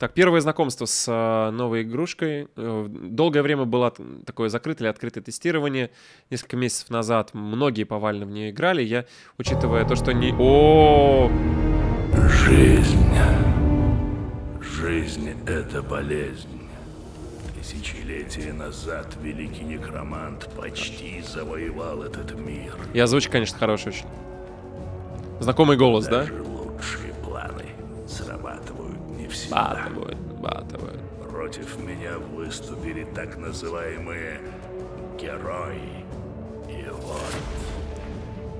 Так, первое знакомство с э, новой игрушкой. Э, долгое время было такое закрытое или открытое тестирование. Несколько месяцев назад многие повально в нее играли. Я, учитывая то, что не... О, Жизнь. Жизнь — это болезнь. Тысячелетия назад великий некромант почти завоевал этот мир. И озвучка, конечно, хорошая очень. Знакомый голос, да? Даже лучшие Батывают, батывают. Против меня выступили так называемые герои. И вот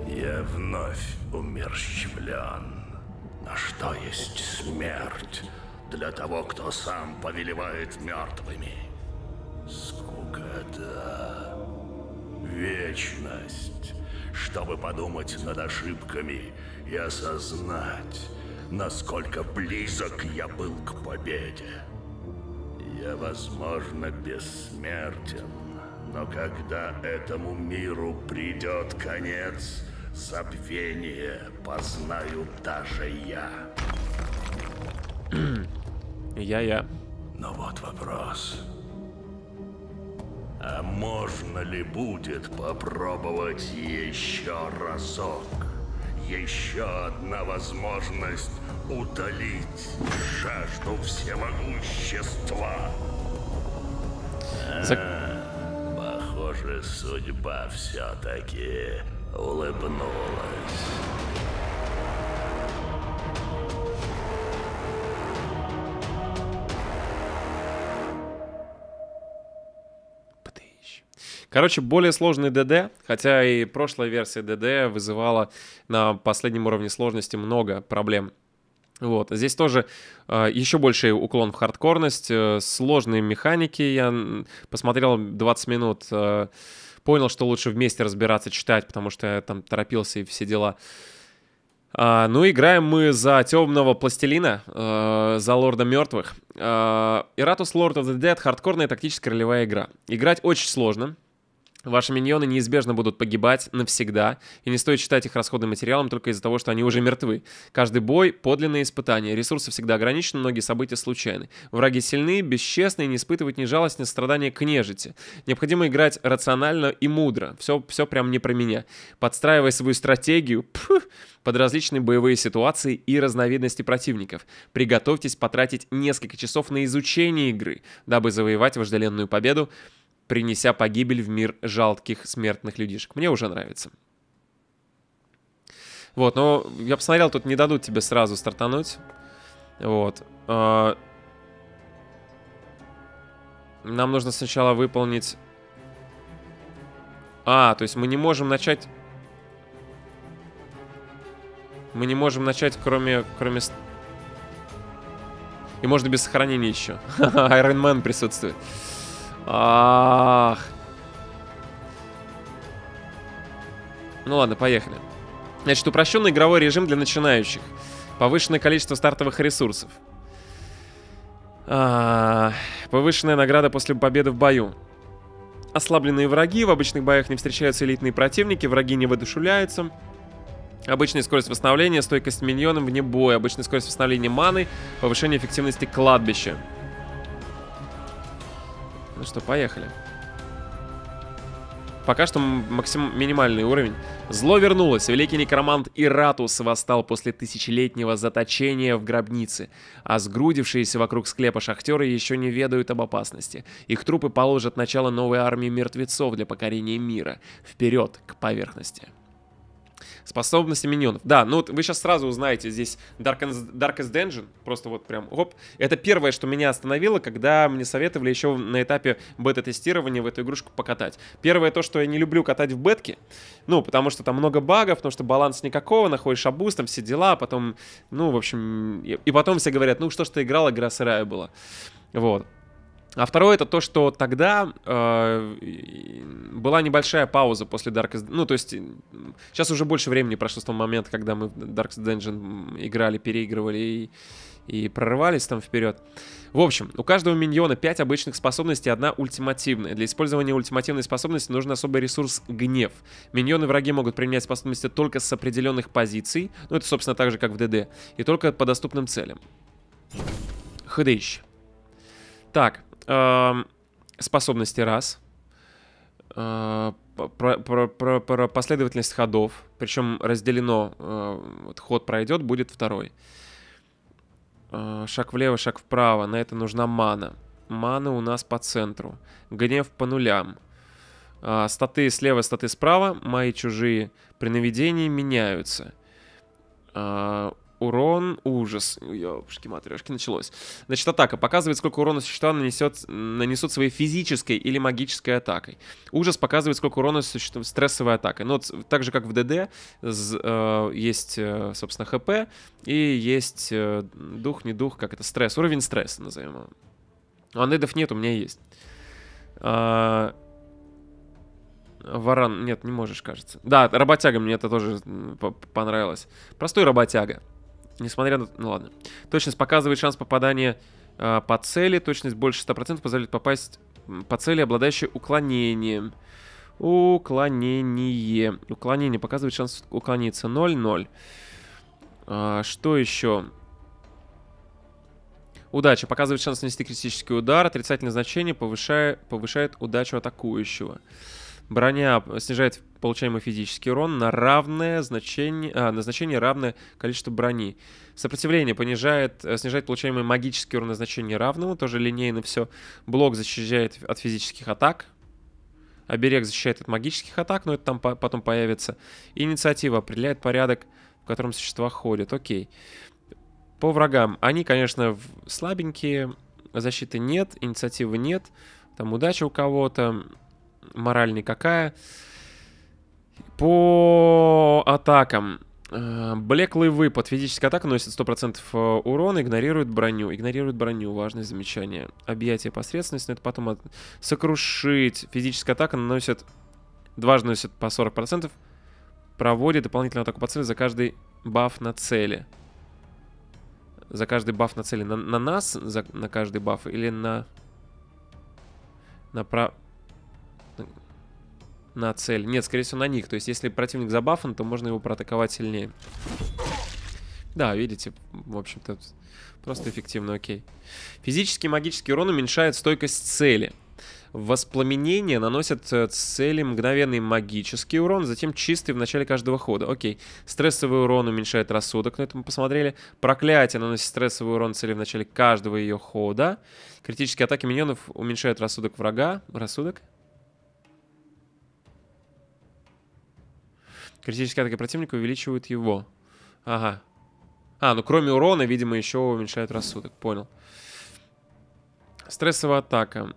я вновь умерщвлен. А что есть смерть для того, кто сам повелевает мертвыми? Скукота. Вечность. Чтобы подумать над ошибками и осознать, насколько близок я был к победе. Я, возможно, бессмертен, но когда этому миру придет конец, забвение познаю даже я. Я-я. Но вот вопрос. А можно ли будет попробовать еще разок? Еще одна возможность утолить жажду всемогущества. За- Похоже, судьба все-таки улыбнулась. Короче, более сложный ДД, хотя и прошлая версия ДД вызывала на последнем уровне сложности много проблем. Вот. Здесь тоже э, еще больше уклон в хардкорность, э, сложные механики. Я посмотрел 20 минут, э, понял, что лучше вместе разбираться, читать, потому что я там торопился и все дела. А, ну, играем мы за темного пластилина, э, за лорда мертвых. Э, Iratus Lord of the Dead — хардкорная тактическая ролевая игра. Играть очень сложно. Ваши миньоны неизбежно будут погибать навсегда, и не стоит считать их расходным материалом только из-за того, что они уже мертвы. Каждый бой — подлинное испытание, ресурсы всегда ограничены, многие события случайны. Враги сильны, бесчестны и не испытывают ни жалости, ни страдания к нежити. Необходимо играть рационально и мудро, все, все прям не про меня. Подстраивая свою стратегию пф, под различные боевые ситуации и разновидности противников. Приготовьтесь потратить несколько часов на изучение игры, дабы завоевать вожделенную победу, принеся погибель в мир жалких смертных людишек. Мне уже нравится. Вот, но я посмотрел, тут не дадут тебе сразу стартануть. Вот. А, Нам нужно сначала выполнить... А, то есть мы не можем начать... Мы не можем начать, кроме... кроме... И можно без сохранения еще. Iron Man присутствует. Ах. Ну ладно, поехали. Значит, упрощенный игровой режим для начинающих. Повышенное количество стартовых ресурсов. А, Повышенная награда после победы в бою. Ослабленные враги. В обычных боях не встречаются элитные противники. Враги не воодушевляются. Обычная скорость восстановления, стойкость миньонам вне боя, обычная скорость восстановления маны, повышение эффективности кладбища. Ну что, поехали. Пока что максим... минимальный уровень. Зло вернулось. Великий некромант Иратус восстал после тысячелетнего заточения в гробнице. А сгрудившиеся вокруг склепа шахтеры еще не ведают об опасности. Их трупы положат начало новой армии мертвецов для покорения мира. Вперед, к поверхности. Способности миньонов. Да, ну вот вы сейчас сразу узнаете здесь Darkest, Darkest Dungeon. Просто вот прям, оп. Это первое, что меня остановило, когда мне советовали еще на этапе бета-тестирования в эту игрушку покатать. Первое то, что я не люблю катать в бетке. Ну, потому что там много багов, потому что баланс никакого, находишь абуз, там все дела, а потом, ну, в общем... И, и потом все говорят, ну что ж ты играл, игра сырая была. Вот. А второе это то, что тогда э, и- была небольшая пауза после Darkest... Ну, то есть, сейчас уже больше времени прошло с того момента, когда мы в Darkest Dungeon играли, переигрывали и, и прорывались там вперед. В общем, у каждого миньона 5 обычных способностей, одна ультимативная. Для использования ультимативной способности нужен особый ресурс гнев. Миньоны враги могут применять способности только с определенных позиций, ну это, собственно, так же, как в ДД, и только по доступным целям. Ходыщ. Так, способности раз. Э, про, про, про, про последовательность ходов, причем разделено, э, вот ход пройдет, будет второй. Э, шаг влево, шаг вправо, на это нужна мана. Мана у нас по центру. Гнев по нулям. Статы слева, статы справа, мои чужие при наведении меняются. Урон, ужас. Ёпшки матрешки, началось. Значит, атака. Показывает, сколько урона существа нанесет, нанесут своей физической или магической атакой. Ужас показывает, сколько урона существа стрессовой атакой. Ну, вот, так же, как в ДД, э, есть, э, собственно, ХП и есть э, дух, не дух, как это, стресс. Уровень стресса, назовем его. А недов нет, у меня есть. А... Варан, нет, не можешь, кажется. Да, работяга, мне это тоже понравилось. Простой работяга. Несмотря на... Ну ладно. Точность показывает шанс попадания э, по цели. Точность больше 100% позволяет попасть по цели, обладающей уклонением. Уклонение. Уклонение показывает шанс уклониться. 0-0. А, что еще? Удача. Показывает шанс нанести критический удар. Отрицательное значение повышает, повышает удачу атакующего. Броня снижает получаемый физический урон на равное значение, а, на значение равное количеству брони. Сопротивление понижает, э, снижает получаемый магический урон на значение равному, тоже линейно все. Блок защищает от физических атак. Оберег защищает от магических атак, но это там по потом появится. Инициатива определяет порядок, в котором существа ходят. Окей. По врагам. Они, конечно, слабенькие. Защиты нет, инициативы нет. Там удача у кого-то мораль никакая. По атакам. Блеклый выпад. Физическая атака носит 100% э, урона, игнорирует броню. Игнорирует броню. Важное замечание. Объятие посредственность, но это потом от... сокрушить. Физическая атака наносит... Дважды наносит по 40%. Проводит дополнительную атаку по цели за каждый баф на цели. За каждый баф на цели. На, на нас, за, на каждый баф или на... На, про на цель. Нет, скорее всего, на них. То есть, если противник забафан, то можно его проатаковать сильнее. Да, видите, в общем-то, просто эффективно, окей. Физический и магический урон уменьшает стойкость цели. Воспламенение наносит э, цели мгновенный магический урон, затем чистый в начале каждого хода. Окей. Стрессовый урон уменьшает рассудок, на это мы посмотрели. Проклятие наносит стрессовый урон цели в начале каждого ее хода. Критические атаки миньонов уменьшают рассудок врага. Рассудок? Критические атаки противника увеличивают его. Ага. А, ну кроме урона, видимо, еще уменьшает рассудок. Понял. Стрессовая атака.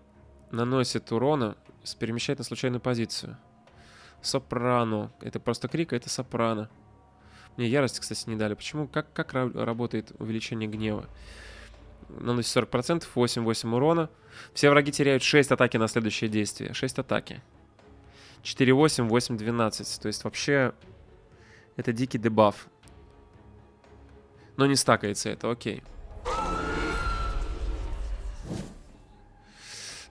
Наносит урона, перемещает на случайную позицию. Сопрано. Это просто крик, а это сопрано. Мне ярость, кстати, не дали. Почему? Как, как работает увеличение гнева? Наносит 40%, 8-8 урона. Все враги теряют 6 атаки на следующее действие. 6 атаки. 4-8, 8-12. То есть вообще это дикий дебаф. Но не стакается это, окей.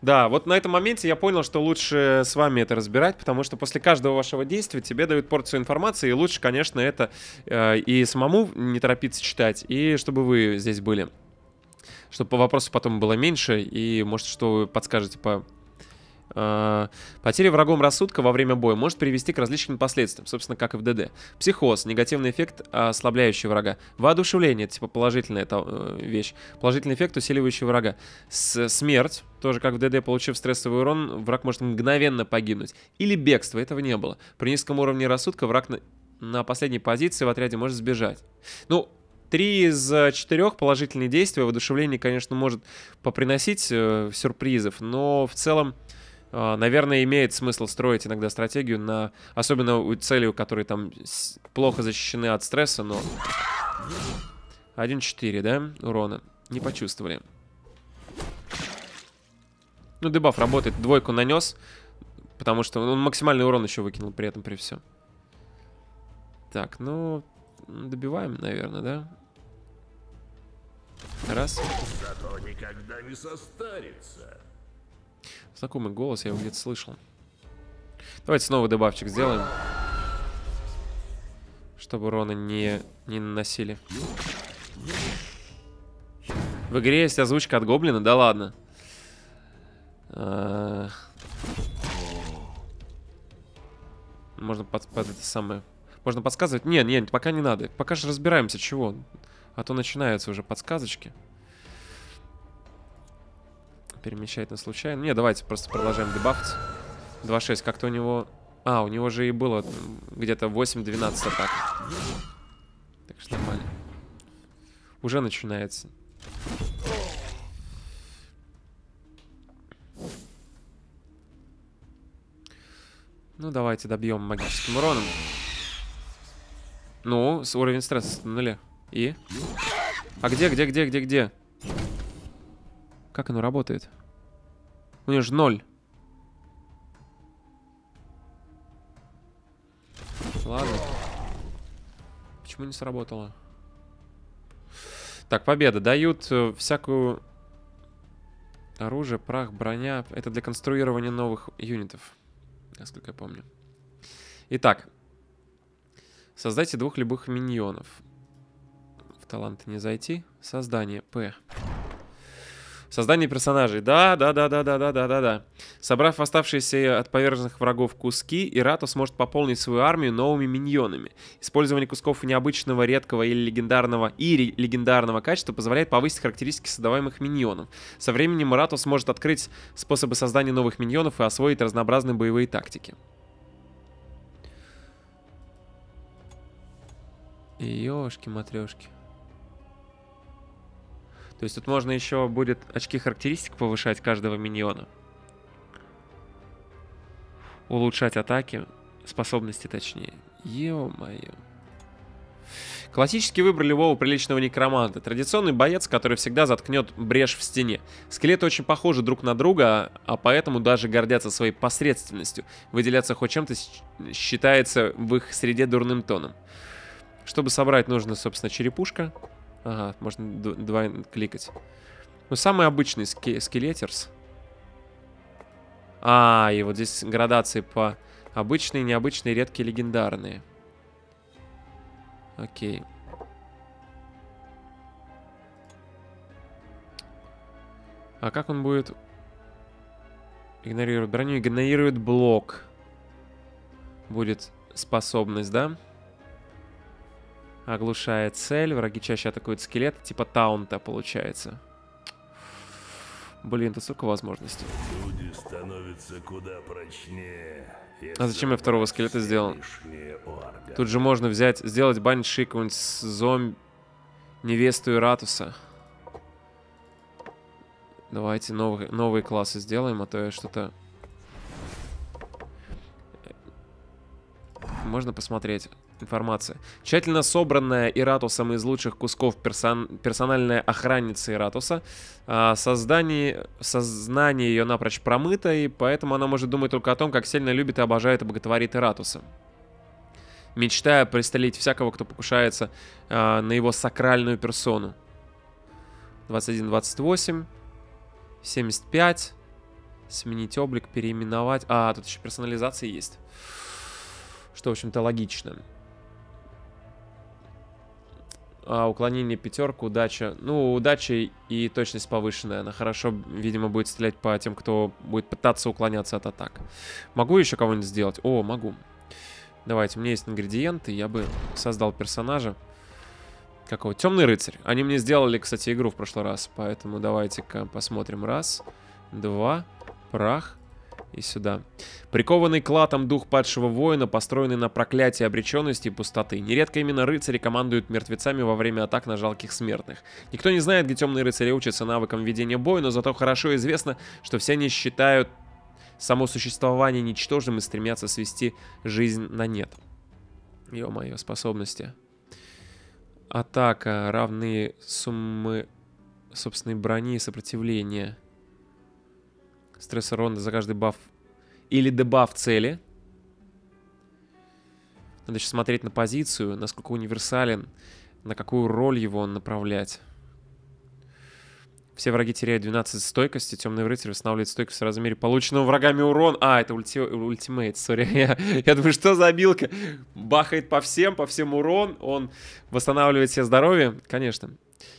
Да, вот на этом моменте я понял, что лучше с вами это разбирать, потому что после каждого вашего действия тебе дают порцию информации, и лучше, конечно, это э, и самому не торопиться читать, и чтобы вы здесь были. Чтобы по вопросу потом было меньше, и, может, что вы подскажете по потеря врагом рассудка во время боя может привести к различным последствиям, собственно, как и в ДД. Психоз, негативный эффект, ослабляющий врага. Воодушевление, типа положительная это, э, вещь. Положительный эффект, усиливающий врага. С смерть, тоже как в ДД, получив стрессовый урон, враг может мгновенно погибнуть. Или бегство, этого не было. При низком уровне рассудка враг на, на последней позиции в отряде может сбежать. Ну, Три из четырех положительные действия. Воодушевление, конечно, может поприносить э, сюрпризов, но в целом наверное, имеет смысл строить иногда стратегию на... Особенно у целей, которые там плохо защищены от стресса, но... 1-4, да, урона? Не почувствовали. Ну, дебаф работает. Двойку нанес, потому что он максимальный урон еще выкинул при этом, при всем. Так, ну, добиваем, наверное, да? Раз. Зато никогда не состарится. Знакомый голос, я его где-то слышал. Давайте снова добавчик сделаем. Чтобы урона не, не наносили. В игре есть озвучка от Гоблина? Да ладно. А... Можно под, под это самое... Можно подсказывать? Нет, нет, пока не надо. Пока же разбираемся, чего. А то начинаются уже подсказочки. Перемещать на случайно. Не, давайте просто продолжаем дебафать. 2.6. Как-то у него... А, у него же и было где-то 8-12 атак. Так что нормально. Уже начинается. Ну, давайте добьем магическим уроном. Ну, уровень стресса на нуле. И? А где, где, где, где, где? Как оно работает? У нее же ноль. Ладно. Почему не сработало? Так, победа. Дают э, всякую оружие, прах, броня. Это для конструирования новых юнитов. Насколько я помню. Итак. Создайте двух любых миньонов. В таланты не зайти. Создание. П. Создание персонажей. Да, да, да, да, да, да, да, да, да. Собрав оставшиеся от поверженных врагов куски, Ирато сможет пополнить свою армию новыми миньонами. Использование кусков необычного, редкого или легендарного и легендарного качества позволяет повысить характеристики создаваемых миньонов. Со временем Ирато сможет открыть способы создания новых миньонов и освоить разнообразные боевые тактики. Ёшки-матрёшки. То есть тут можно еще будет очки характеристик повышать каждого миньона. Улучшать атаки, способности точнее. Ё-моё. Классический выбор любого приличного некроманта. Традиционный боец, который всегда заткнет брешь в стене. Скелеты очень похожи друг на друга, а поэтому даже гордятся своей посредственностью. Выделяться хоть чем-то считается в их среде дурным тоном. Чтобы собрать, нужно, собственно, черепушка. Ага, можно два кликать. Ну, самый обычный ски скелетерс. А, и вот здесь градации по обычные, необычные, редкие, легендарные. Окей. А как он будет... Игнорирует броню, игнорирует блок. Будет способность, да? Да. Оглушает цель. Враги чаще атакуют скелет. Типа таунта получается. Блин, тут столько возможностей. Люди становятся куда прочнее. А зачем я второго скелета сделал? Тут же можно взять, сделать банши какую-нибудь зомби, невесту и ратуса. Давайте новые, новые классы сделаем, а то я что-то... Можно посмотреть информация. Тщательно собранная Иратусом из лучших кусков персон... персональная охранница Иратуса. А, создание... Сознание ее напрочь промыто, и поэтому она может думать только о том, как сильно любит и обожает и боготворит Иратуса. Мечтая пристрелить всякого, кто покушается а, на его сакральную персону. 21, 28, 75. Сменить облик, переименовать. А, тут еще персонализация есть. Что, в общем-то, логично. А, уклонение пятерка, удача. Ну, удача и точность повышенная. Она хорошо, видимо, будет стрелять по тем, кто будет пытаться уклоняться от атак. Могу еще кого-нибудь сделать? О, могу. Давайте, у меня есть ингредиенты. Я бы создал персонажа. Какого? Темный рыцарь. Они мне сделали, кстати, игру в прошлый раз. Поэтому давайте-ка посмотрим. Раз, два, прах и сюда. Прикованный клатом дух падшего воина, построенный на проклятии обреченности и пустоты. Нередко именно рыцари командуют мертвецами во время атак на жалких смертных. Никто не знает, где темные рыцари учатся навыкам ведения боя, но зато хорошо известно, что все они считают само существование ничтожным и стремятся свести жизнь на нет. Ё-моё, способности. Атака, равные суммы собственной брони и сопротивления. Стресс ронда за каждый баф или дебаф цели. Надо еще смотреть на позицию, насколько универсален, на какую роль его направлять. Все враги теряют 12 стойкости. Темный рыцарь восстанавливает стойкость в размере полученного врагами урон. А, это ульти... ультимейт, сори. Я, я думаю, что за обилка? Бахает по всем, по всем урон. Он восстанавливает себе здоровье. Конечно.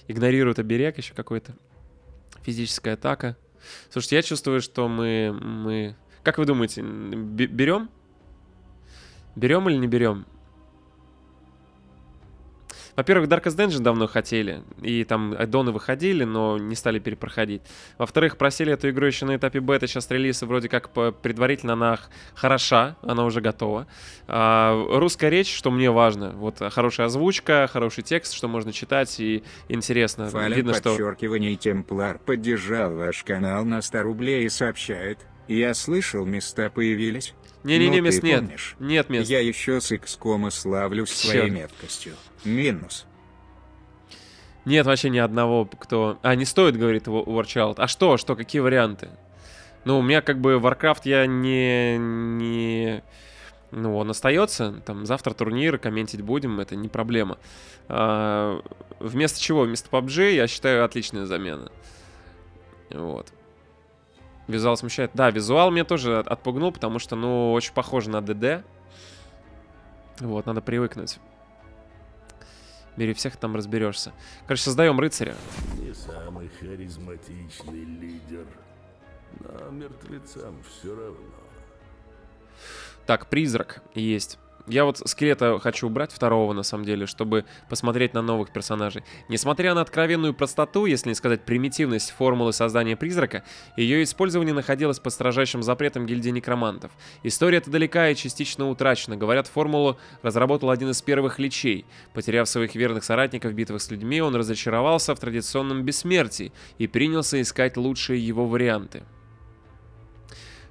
Игнорирует оберег еще какой-то. Физическая атака. Слушайте, я чувствую, что мы... мы... Как вы думаете, берем? Берем или не берем? Во-первых, Darkest Dungeon давно хотели, и там аддоны выходили, но не стали перепроходить. Во-вторых, просили эту игру еще на этапе бета, сейчас релиза вроде как предварительно она хороша, она уже готова. А, русская речь, что мне важно, вот хорошая озвучка, хороший текст, что можно читать и интересно. Фален Видно, подчеркивание что... Темплар поддержал ваш канал на 100 рублей и сообщает, я слышал, места появились. Не-не-не, мест нет. Помнишь, нет мест. Я еще с XCOM славлюсь Черт. своей меткостью. Минус. Нет вообще ни одного, кто... А, не стоит, говорит Warchild. А что, что, какие варианты? Ну, у меня как бы Warcraft я не... не... Ну, он остается. Там завтра турнир, комментить будем, это не проблема. А, вместо чего? Вместо PUBG, я считаю, отличная замена. Вот. Визуал смущает. Да, визуал меня тоже отпугнул, потому что, ну, очень похоже на ДД. Вот, надо привыкнуть. Бери всех, там разберешься. Короче, создаем рыцаря. Не самый харизматичный лидер. Но мертвецам все равно. Так, призрак есть. Я вот скелета хочу убрать второго, на самом деле, чтобы посмотреть на новых персонажей. Несмотря на откровенную простоту, если не сказать примитивность формулы создания призрака, ее использование находилось под строжайшим запретом гильдии некромантов. История эта далека и частично утрачена. Говорят, формулу разработал один из первых личей. Потеряв своих верных соратников в битвах с людьми, он разочаровался в традиционном бессмертии и принялся искать лучшие его варианты.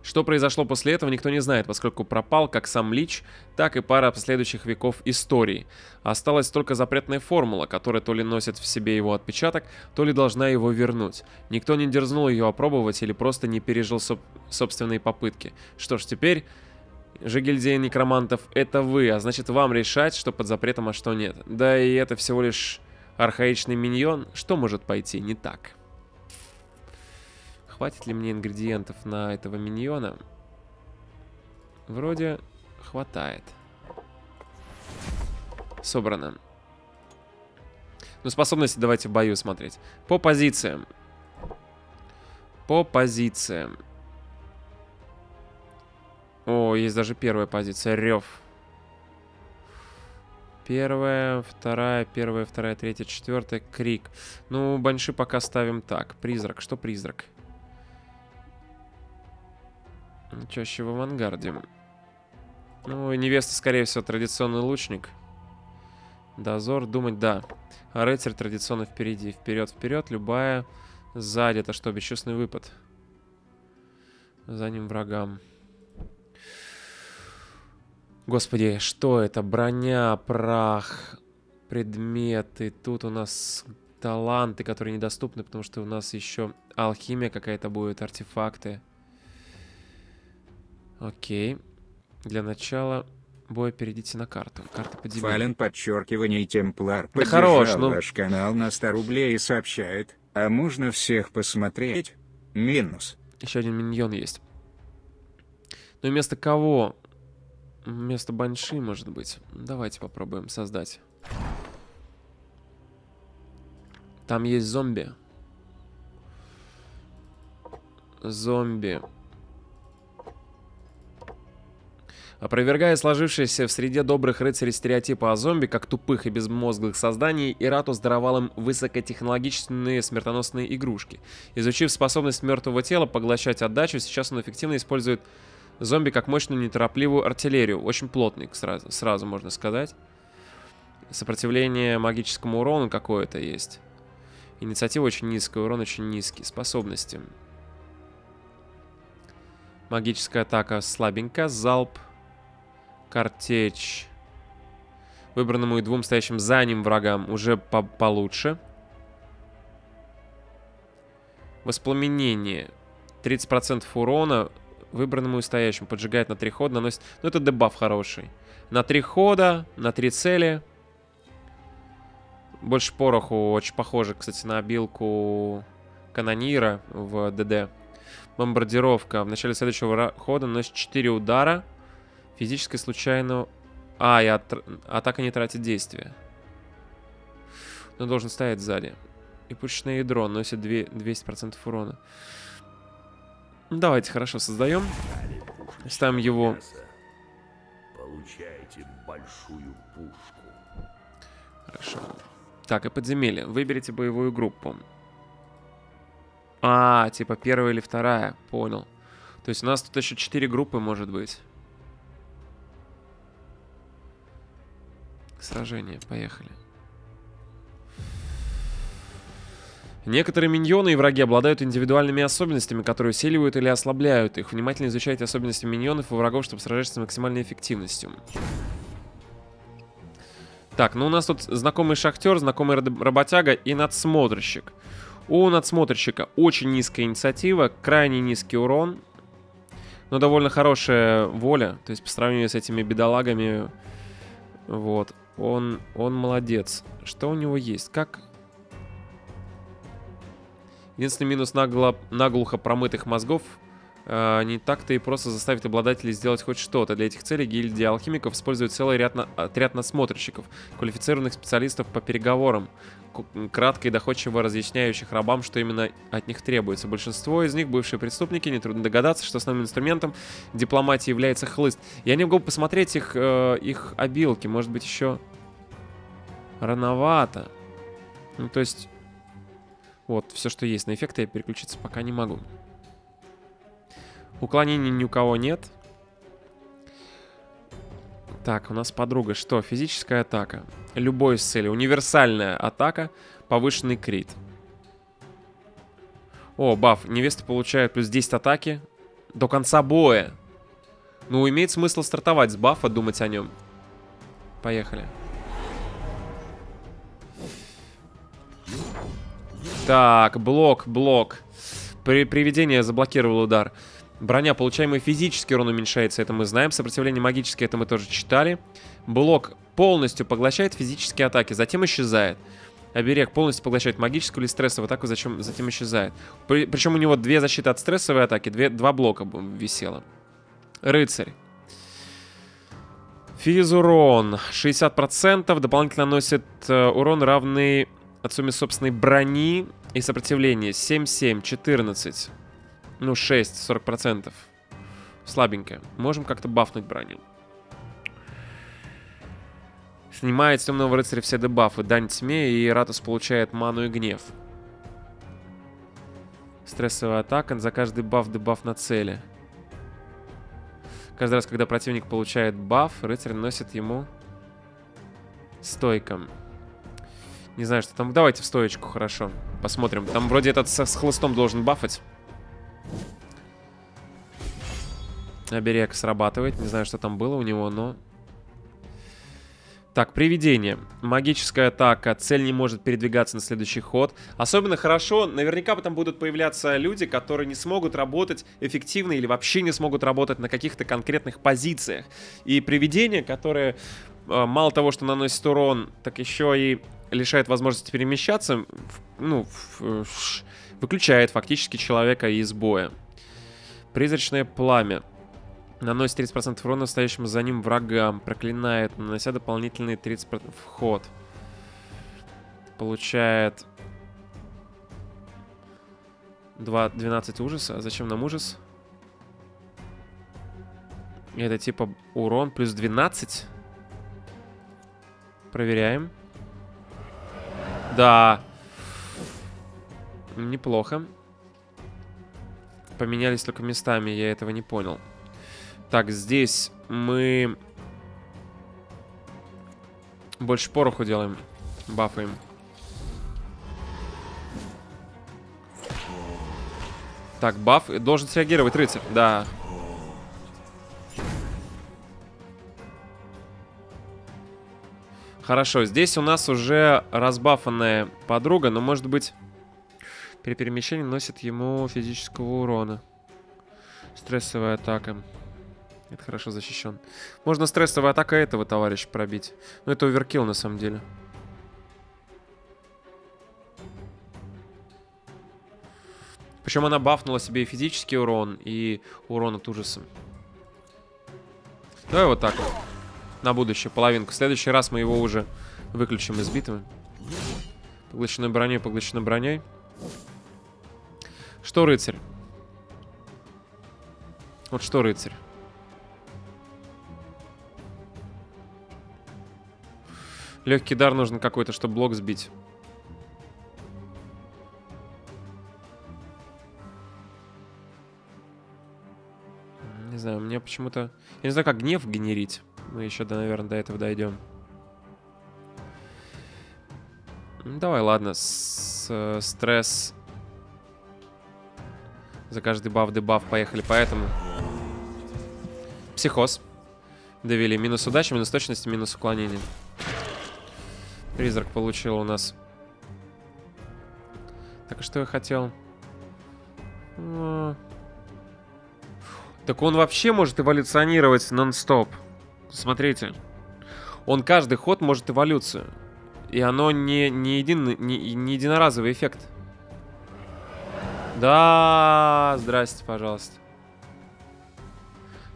Что произошло после этого, никто не знает, поскольку пропал как сам Лич, так и пара последующих веков истории. Осталась только запретная формула, которая то ли носит в себе его отпечаток, то ли должна его вернуть. Никто не дерзнул ее опробовать или просто не пережил соб собственные попытки. Что ж, теперь же гильдия некромантов это вы, а значит вам решать, что под запретом, а что нет. Да и это всего лишь архаичный миньон, что может пойти не так? Хватит ли мне ингредиентов на этого миньона? Вроде хватает. Собрано. Ну, способности давайте в бою смотреть. По позициям. По позициям. О, есть даже первая позиция. Рев. Первая, вторая, первая, вторая, третья, четвертая. Крик. Ну, банши пока ставим так. Призрак. Что призрак? Чаще в авангарде. Ну, невеста, скорее всего, традиционный лучник. Дозор, думать, да. А рыцарь традиционно впереди. Вперед, вперед, любая. Сзади, это что, бесчувственный выпад. За ним врагам. Господи, что это? Броня, прах, предметы. Тут у нас таланты, которые недоступны, потому что у нас еще алхимия какая-то будет, артефакты. Окей. Для начала боя перейдите на карту. Карта под землей. Фален подчеркивание Темплар да хорош, ну... ваш канал на 100 рублей и сообщает, а можно всех посмотреть? Минус. Еще один миньон есть. Но вместо кого? Вместо Банши, может быть. Давайте попробуем создать. Там есть зомби. Зомби. Опровергая сложившиеся в среде добрых рыцарей стереотипы о зомби, как тупых и безмозглых созданий, Иратус даровал им высокотехнологичные смертоносные игрушки. Изучив способность мертвого тела поглощать отдачу, сейчас он эффективно использует зомби как мощную неторопливую артиллерию. Очень плотный, сразу, сразу можно сказать. Сопротивление магическому урону какое-то есть. Инициатива очень низкая, урон очень низкий. Способности. Магическая атака слабенькая, залп Картечь. Выбранному и двум стоящим за ним врагам уже по получше. Воспламенение. 30% урона выбранному и стоящему. Поджигает на три хода, наносит... Ну, это дебаф хороший. На три хода, на три цели. Больше пороху. Очень похоже, кстати, на обилку канонира в ДД. Бомбардировка. В начале следующего хода наносит 4 удара. Физическое случайно... А, и от... атака не тратит действия. Но должен стоять сзади. И пушечное ядро носит 2, 200% урона. Ну, давайте, хорошо, создаем. Ставим его... Получаете большую пушку. Хорошо. Так, и подземелье. Выберите боевую группу. А, типа первая или вторая. Понял. То есть у нас тут еще четыре группы может быть. Сражение. Поехали. Некоторые миньоны и враги обладают индивидуальными особенностями, которые усиливают или ослабляют их. Внимательно изучайте особенности миньонов и врагов, чтобы сражаться с максимальной эффективностью. Так, ну у нас тут знакомый шахтер, знакомый работяга и надсмотрщик. У надсмотрщика очень низкая инициатива, крайне низкий урон, но довольно хорошая воля. То есть по сравнению с этими бедолагами, вот, он, он молодец. Что у него есть? Как... Единственный минус нагло, наглухо промытых мозгов э, не так-то и просто заставить обладателей сделать хоть что-то. Для этих целей гильдия алхимиков использует целый ряд на, отряд насмотрщиков, квалифицированных специалистов по переговорам, кратко и доходчиво разъясняющих рабам, что именно от них требуется. Большинство из них бывшие преступники, нетрудно догадаться, что основным инструментом дипломатии является хлыст. Я не могу посмотреть их, э, их обилки, может быть еще рановато. Ну, то есть, вот, все, что есть на эффекты, я переключиться пока не могу. Уклонений ни у кого нет. Так, у нас подруга. Что? Физическая атака. Любой из целей. Универсальная атака. Повышенный крит. О, баф. Невеста получает плюс 10 атаки до конца боя. Ну, имеет смысл стартовать с бафа, думать о нем. Поехали. Так, блок, блок. При приведение заблокировал удар. Броня, получаемый физический урон уменьшается, это мы знаем. Сопротивление магическое, это мы тоже читали. Блок полностью поглощает физические атаки, затем исчезает. Оберег полностью поглощает магическую или стрессовую атаку, зачем, затем исчезает. При, причем у него две защиты от стрессовой атаки, две, два блока висело. Рыцарь. Физурон 60%, дополнительно наносит э, урон равный от суммы собственной брони и сопротивления. 7-7, 14. Ну, 6, 40%. Слабенькая. Можем как-то бафнуть броню. Снимает с темного рыцаря все дебафы. Дань тьме, и Ратус получает ману и гнев. Стрессовая атака. За каждый баф дебаф на цели. Каждый раз, когда противник получает баф, рыцарь носит ему стойком. Не знаю, что там. Давайте в стоечку, хорошо. Посмотрим. Там вроде этот с, с хлыстом должен бафать. Оберег срабатывает. Не знаю, что там было у него, но... Так, привидение. Магическая атака. Цель не может передвигаться на следующий ход. Особенно хорошо, наверняка потом будут появляться люди, которые не смогут работать эффективно или вообще не смогут работать на каких-то конкретных позициях. И привидение, которое э, мало того, что наносит урон, так еще и лишает возможности перемещаться, ну, выключает фактически человека из боя. Призрачное пламя. Наносит 30% урона стоящим за ним врагам. Проклинает, нанося дополнительный 30% вход. Получает 2, 12 ужаса. Зачем нам ужас? Это типа урон плюс 12. Проверяем. Да. Неплохо. Поменялись только местами, я этого не понял. Так, здесь мы больше пороху делаем. Бафаем. Так, баф. Должен среагировать рыцарь. Да. Хорошо, здесь у нас уже разбафанная подруга, но может быть при перемещении носит ему физического урона. Стрессовая атака. Это хорошо защищен. Можно стрессовая атака этого товарища пробить. Но это оверкил на самом деле. Причем она бафнула себе и физический урон, и урон от ужаса. Давай вот так вот. На будущее, половинку. В следующий раз мы его уже выключим из битвы. Поглощенной броней, поглощенной броней. Что рыцарь? Вот что рыцарь? Легкий дар нужен какой-то, чтобы блок сбить. Не знаю, мне почему-то... Я не знаю, как гнев генерить. Мы еще, да, наверное, до этого дойдем. Давай, ладно. С, э, стресс. За каждый баф, дебаф. Поехали поэтому. Психоз. Довели. Минус удачи, минус точности, минус уклонение. Призрак получил у нас. Так, а что я хотел? А. Так он вообще может эволюционировать нон-стоп. Смотрите. Он каждый ход может эволюцию. И оно не, не, един, не, не единоразовый эффект. Да, здрасте, пожалуйста.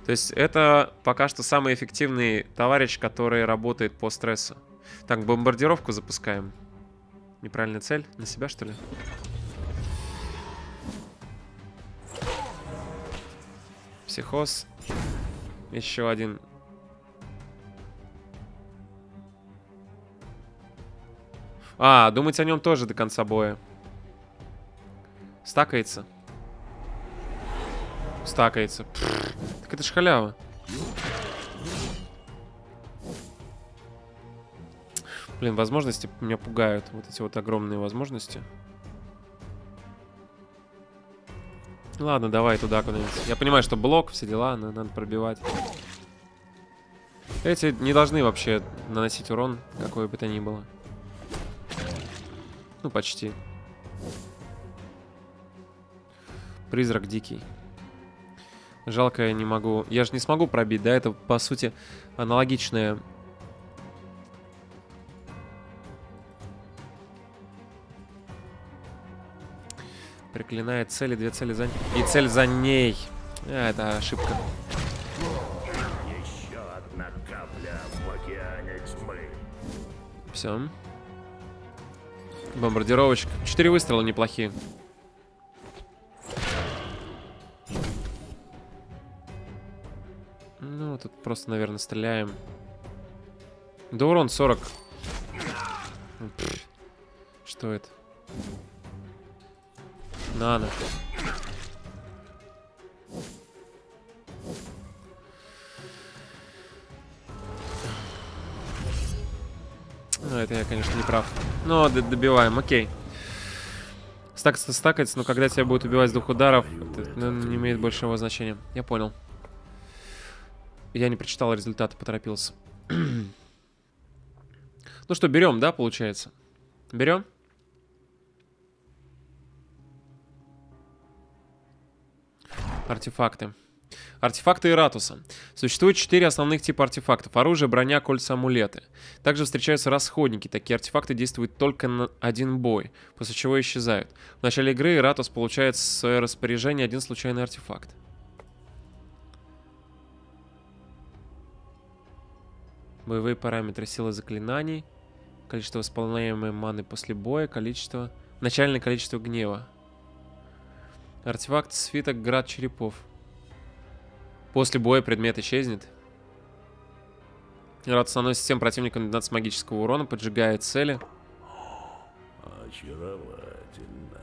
То есть это пока что самый эффективный товарищ, который работает по стрессу. Так, бомбардировку запускаем. Неправильная цель. На себя, что ли? Психоз. Еще один. А, думать о нем тоже до конца боя. Стакается. Стакается. Пфф, так это ж халява. Блин, возможности меня пугают. Вот эти вот огромные возможности. Ладно, давай туда куда-нибудь. Я понимаю, что блок, все дела, но надо пробивать. Эти не должны вообще наносить урон, какой бы то ни было. Ну, почти. Призрак дикий. Жалко, я не могу... Я же не смогу пробить, да? Это, по сути, аналогичная Приклинает цели, две цели за... И цель за ней. А, это ошибка. Еще одна капля в океане тьмы. Все. Бомбардировочка. Четыре выстрела неплохие. Просто, наверное, стреляем. Да урон 40. Пфф. Что это? Надо. Ну, это я, конечно, не прав. Но добиваем, окей. Стакаться стакается, но когда тебя будет убивать с двух ударов, это не имеет большого значения. Я понял. Я не прочитал результаты, поторопился. ну что, берем, да, получается? Берем? Артефакты. Артефакты Иратуса. Существует четыре основных типа артефактов. Оружие, броня, кольца, амулеты. Также встречаются расходники. Такие артефакты действуют только на один бой, после чего исчезают. В начале игры Иратус получает в свое распоряжение один случайный артефакт. Боевые параметры. Сила заклинаний. Количество восполняемой маны после боя. Количество... Начальное количество гнева. Артефакт свиток Град Черепов. После боя предмет исчезнет. Рад наносит всем противникам 12 магического урона, поджигает цели. Очаровательно.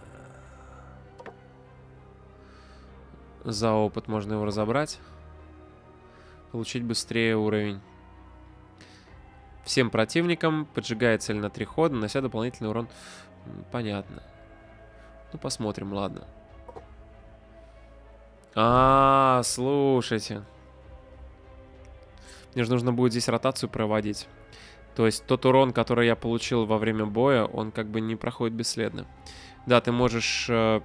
За опыт можно его разобрать. Получить быстрее уровень. Всем противникам поджигает цель на три хода, нанося дополнительный урон. Понятно. Ну, посмотрим, ладно. А, слушайте. Мне же нужно будет здесь ротацию проводить. То есть тот урон, который я получил во время боя, он как бы не проходит бесследно. Да, ты можешь... Э...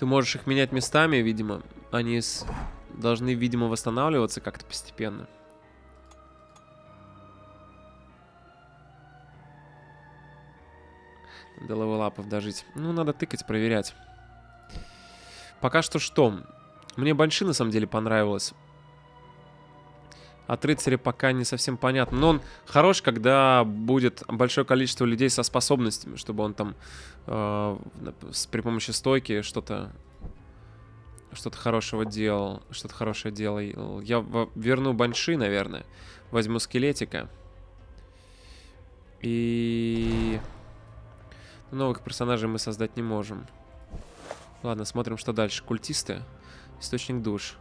Ты можешь их менять местами, видимо. Они с... должны, видимо, восстанавливаться как-то постепенно. До левелапов дожить. Ну, надо тыкать, проверять. Пока что что? Мне Банши на самом деле понравилось. От рыцаря пока не совсем понятно. Но он хорош, когда будет большое количество людей со способностями, чтобы он там э, с, при помощи стойки что-то что-то хорошего делал, что-то хорошее делал. Я верну Банши, наверное. Возьму скелетика. И... Новых персонажей мы создать не можем. Ладно, смотрим, что дальше. Культисты. Источник душ.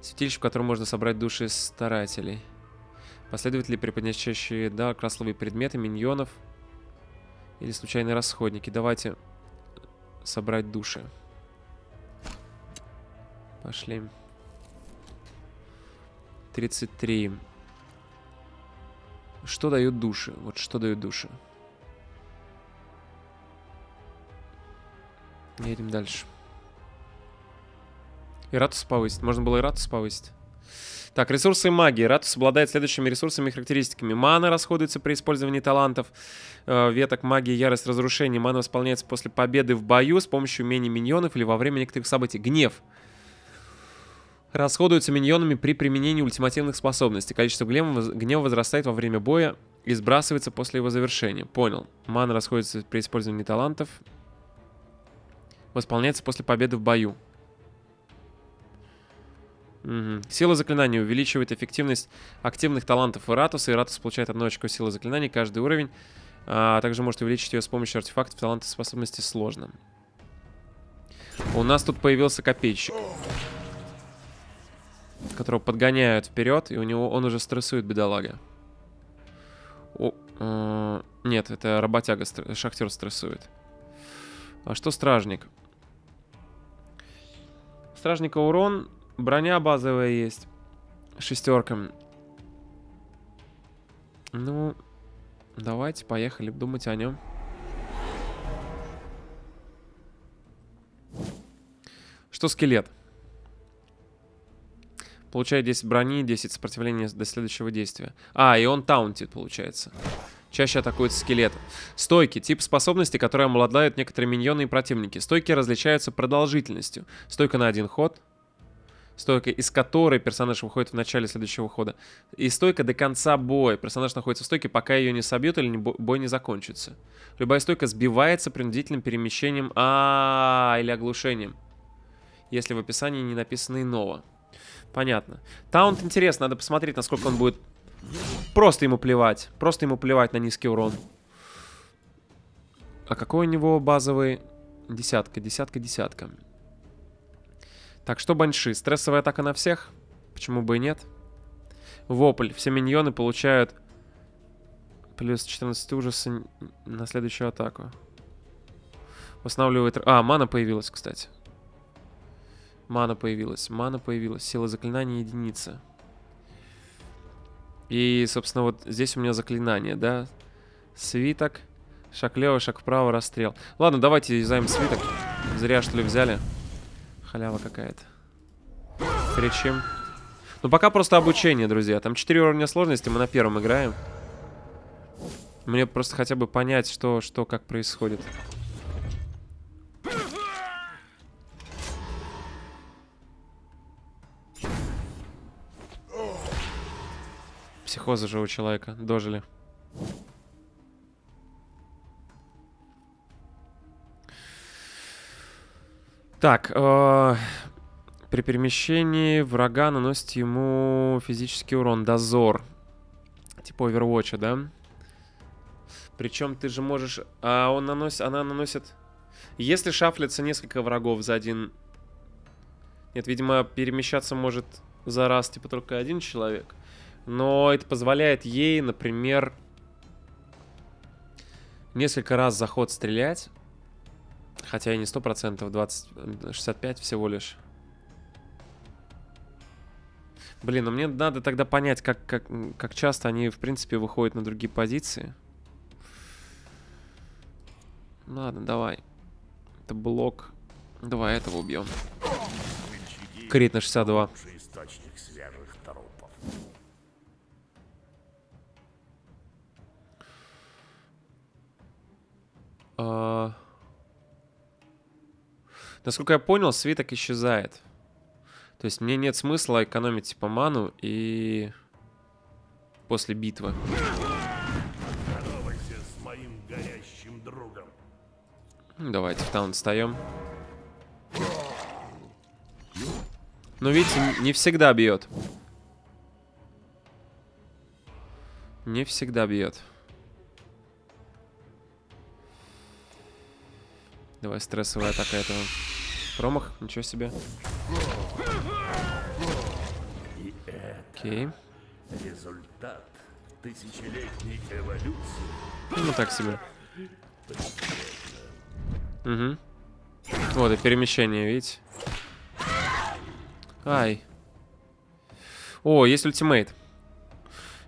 Святилище, в котором можно собрать души старателей. Последователи, преподносящие, да, красловые предметы, миньонов. Или случайные расходники. Давайте собрать души. Пошли. 33. Что дают души? Вот что дают души? Едем дальше. Иратус повысить. Можно было Иратус повысить. Так, ресурсы магии. Ратус обладает следующими ресурсами и характеристиками. Мана расходуется при использовании талантов. Э, веток магии, ярость, разрушение. Мана восполняется после победы в бою с помощью умений миньонов или во время некоторых событий. Гнев. Расходуется миньонами при применении ультимативных способностей. Количество гнева, гнева возрастает во время боя и сбрасывается после его завершения. Понял. Мана расходуется при использовании талантов. Восполняется после победы в бою. Угу. Сила заклинания увеличивает эффективность активных талантов Иратуса. Иратус получает одно очко силы заклинаний каждый уровень. А также может увеличить ее с помощью артефактов талантов способности сложно. У нас тут появился копейщик. Которого подгоняют вперед, и у него он уже стрессует, бедолага. О, э, нет, это работяга, шахтер стрессует. А что стражник? Стражника урон Броня базовая есть. Шестерка. Ну, давайте, поехали думать о нем. Что скелет? Получает 10 брони, 10 сопротивления до следующего действия. А, и он таунтит, получается. Чаще атакуют скелеты. Стойки. Тип способности, которые обладают некоторые миньоны и противники. Стойки различаются продолжительностью. Стойка на один ход стойка, из которой персонаж выходит в начале следующего хода. И стойка до конца боя. Персонаж находится в стойке, пока ее не собьют или бой не закончится. Любая стойка сбивается принудительным перемещением а, -а, -а или оглушением. Если в описании не написано иного. Понятно. Таунт интересно, надо посмотреть, насколько он будет... Просто ему плевать. Просто ему плевать на низкий урон. А какой у него базовый? Десятка, десятка, десятка. Так, что банши? Стрессовая атака на всех? Почему бы и нет? Вопль. Все миньоны получают плюс 14 ужаса на следующую атаку. Восстанавливает... А, мана появилась, кстати. Мана появилась. Мана появилась. Сила заклинания единица. И, собственно, вот здесь у меня заклинание, да? Свиток. Шаг лево, шаг вправо, расстрел. Ладно, давайте юзаем свиток. Зря, что ли, взяли. Халява какая-то. Кричим. Ну, пока просто обучение, друзья. Там 4 уровня сложности, мы на первом играем. Мне просто хотя бы понять, что, что как происходит. Психоза же у человека. Дожили. Так, э, при перемещении врага наносит ему физический урон. Дозор. Типа овервотча, да? Причем ты же можешь... А он наносит... Она наносит... Если шафлится несколько врагов за один... Нет, видимо, перемещаться может за раз, типа, только один человек. Но это позволяет ей, например, несколько раз заход стрелять. Хотя и не 100%, 20, 65 всего лишь. Блин, ну мне надо тогда понять, как, как, как часто они, в принципе, выходят на другие позиции. Ладно, давай. Это блок. Давай этого убьем. Крит на 62. А... Насколько я понял, свиток исчезает. То есть мне нет смысла экономить типа ману и после битвы. Здоровайся с моим горящим другом. Ну, Давайте в таун встаем. Но видите, н- не всегда бьет. Не всегда бьет. Давай стрессовая атака этого. Промах, ничего себе. Окей. результат тысячелетней эволюции. Ну так себе. Угу. Вот и перемещение, видите? Ай. О, есть ультимейт.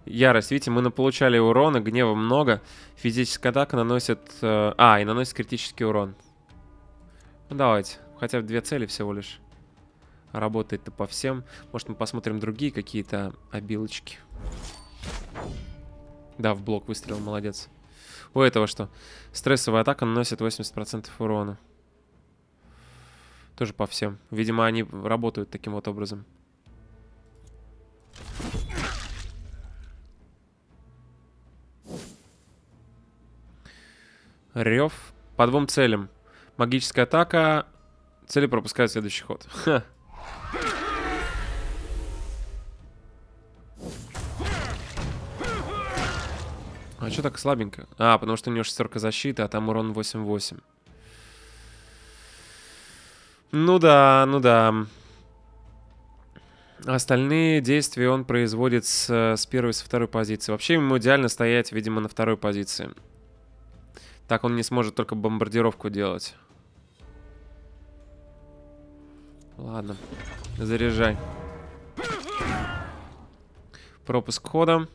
Ярость, видите, мы получали урона, гнева много. Физическая атака наносит... э, а, и наносит критический урон. Ну давайте. Хотя бы две цели всего лишь. Работает-то по всем. Может мы посмотрим другие какие-то обилочки. Да, в блок выстрелил, молодец. У этого что? Стрессовая атака наносит 80% урона. Тоже по всем. Видимо, они работают таким вот образом. Рев. По двум целям. Магическая атака. Цели пропускают следующий ход. Ха. А что так слабенько? А, потому что у него шестерка защиты, а там урон 8-8. Ну да, ну да. Остальные действия он производит с, с первой со второй позиции. Вообще ему идеально стоять, видимо, на второй позиции. Так он не сможет только бомбардировку делать. Ладно, заряжай. Пропуск хода.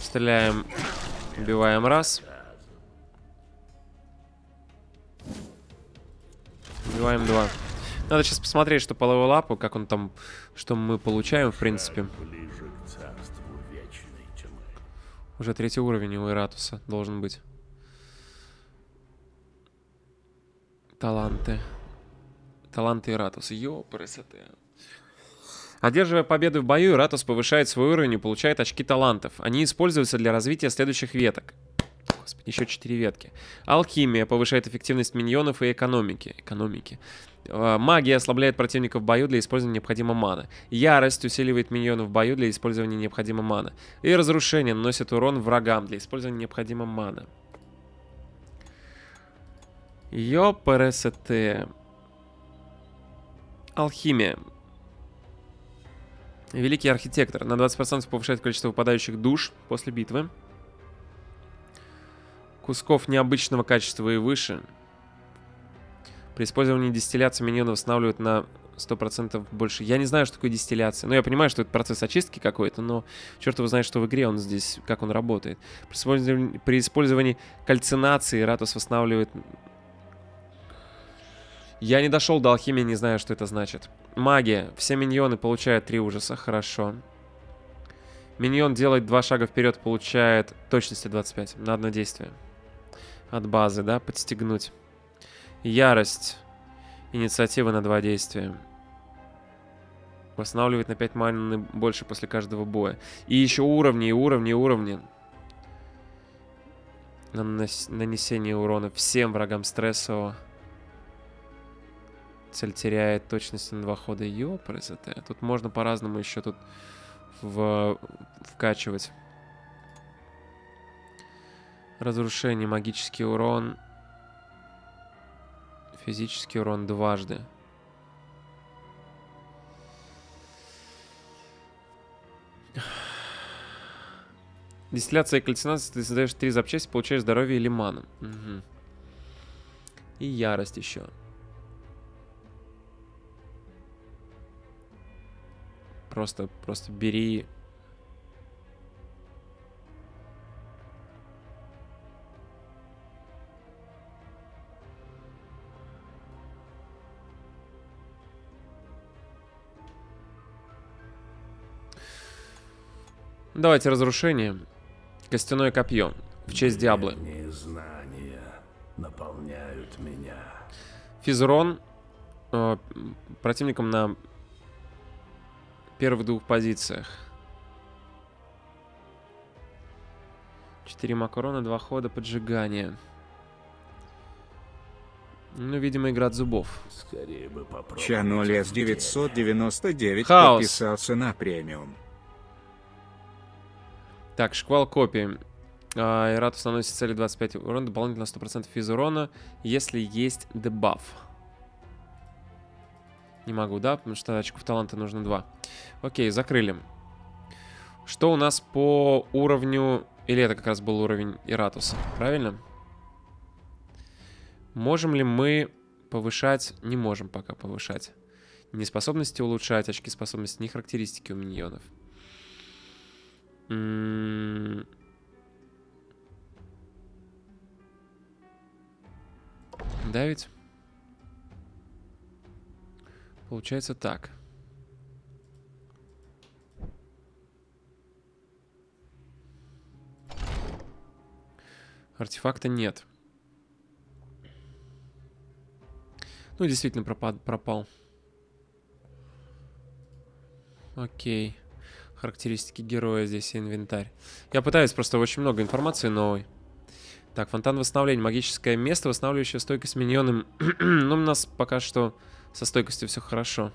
Стреляем, убиваем раз. Убиваем два. Надо сейчас посмотреть, что по левелапу, как он там, что мы получаем, в принципе. Уже третий уровень у Иратуса должен быть. Таланты. Таланты Иратуса. Ёпресоте. Одерживая победу в бою, Иратус повышает свой уровень и получает очки талантов. Они используются для развития следующих веток. Господи, еще четыре ветки. Алхимия повышает эффективность миньонов и экономики. Экономики. Э, Магия ослабляет противника в бою для использования необходимой маны. Ярость усиливает миньонов в бою для использования необходимой маны. И разрушение наносит урон врагам для использования необходимой маны. Ёпрст. Алхимия. Великий архитектор. На 20% повышает количество выпадающих душ после битвы. Кусков необычного качества и выше. При использовании дистилляции миньоны восстанавливают на 100% больше. Я не знаю, что такое дистилляция. Ну, я понимаю, что это процесс очистки какой-то, но черт его знает, что в игре он здесь, как он работает. При использовании, при использовании кальцинации Ратус восстанавливает... Я не дошел до алхимии, не знаю, что это значит. Магия. Все миньоны получают 3 ужаса. Хорошо. Миньон делает два шага вперед, получает точности 25 на одно действие. От базы, да? Подстегнуть. Ярость. Инициатива на два действия. Восстанавливает на 5 маны больше после каждого боя. И еще уровни, и уровни, и уровни. Нанос- Нанесение урона всем врагам стрессового. Цель теряет точность на два хода. Ёпрст. Тут можно по-разному еще тут в... вкачивать. Разрушение, магический урон. Физический урон дважды. Дистилляция и кальцинация. Ты создаешь три запчасти, получаешь здоровье или ману. Мгм. И ярость еще. Просто, просто бери. Давайте разрушение. Костяное копье. В честь Диаблы. Знания наполняют меня. Физурон э, противникам на первых двух позициях. 4 макарона, 2 хода, поджигания. Ну, видимо, игра от зубов. Скорее бы попробовать. Чанолес 999 Хаос. подписался на премиум. Так, шквал копий. А, Иратус наносит цели 25 урона, дополнительно 100% физ урона, если есть дебаф. Не могу, да? Потому что очков таланта нужно 2. Окей, закрыли. Что у нас по уровню... Или это как раз был уровень Иратуса, правильно? Можем ли мы повышать? Не можем пока повышать. Ни способности улучшать, очки способности, ни характеристики у миньонов. М, Да ведь? Получается так. Артефакта нет. Ну, действительно пропад, пропал. Окей. Характеристики героя здесь инвентарь. Я пытаюсь, просто очень много информации новой. Так, фонтан восстановления. Магическое место, восстанавливающее стойкость миньоном. ну, у нас пока что со стойкостью все хорошо.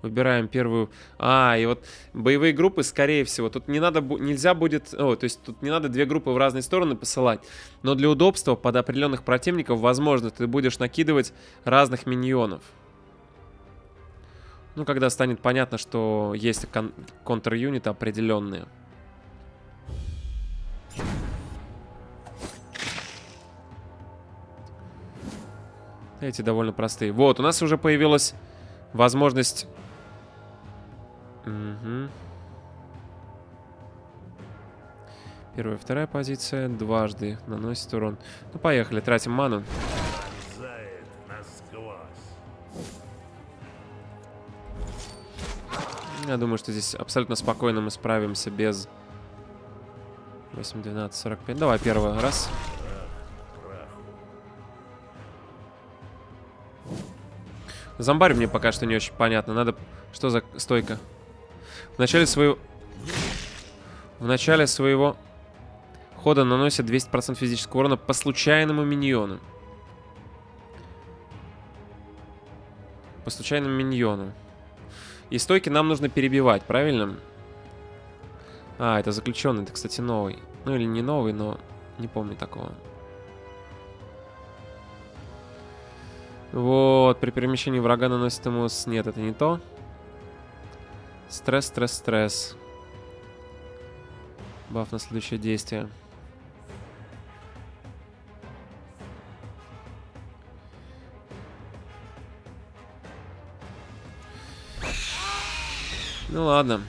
Выбираем первую. А, и вот боевые группы, скорее всего, тут не надо, нельзя будет, о, то есть тут не надо две группы в разные стороны посылать. Но для удобства под определенных противников, возможно, ты будешь накидывать разных миньонов. Ну, когда станет понятно, что есть кон- контр-юниты определенные. Эти довольно простые. Вот, у нас уже появилась возможность... Мгм. Первая, вторая позиция. Дважды наносит урон. Ну, поехали, тратим ману. Я думаю, что здесь абсолютно спокойно мы справимся без... 8, 12, 45. Давай первый раз. Зомбарь мне пока что не очень понятно. Надо... Что за стойка? В начале своего... В начале своего хода наносит 200% физического урона по случайному миньону. По случайному миньону. И стойки нам нужно перебивать, правильно? А, это заключенный, это, кстати, новый. Ну или не новый, но не помню такого. Вот, при перемещении врага наносит ему... Нет, это не то. Стресс, стресс, стресс. Баф на следующее действие. Ну ладно.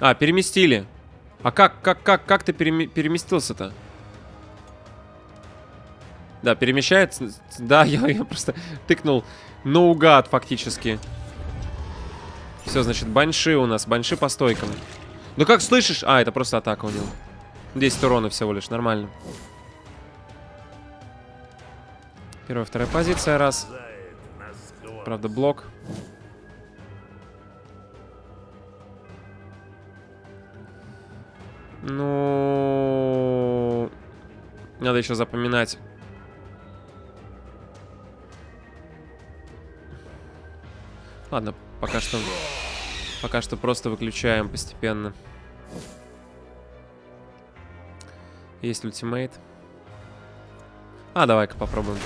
А, переместили. А как, как, как, как ты переме- переместился-то? Да, перемещается. Да, я, я просто тыкнул наугад фактически. Все, значит, банши у нас. Банши по стойкам. Ну как слышишь? А, это просто атака у него. 10 урона всего лишь, нормально. Первая, вторая позиция, раз. Правда, блок. Ну... Надо еще запоминать. Ладно, пока что... Пока что просто выключаем постепенно. Есть ультимейт. А, давай-ка попробуем.